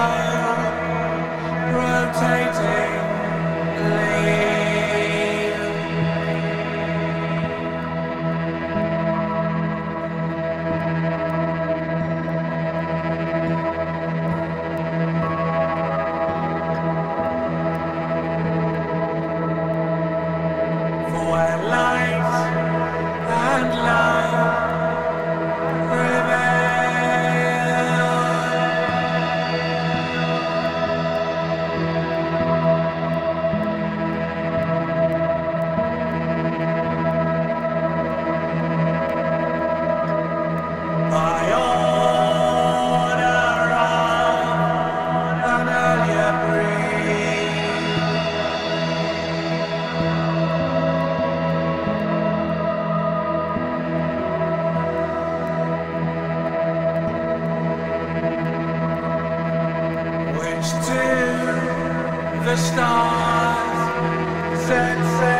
rotating to the stars set sail.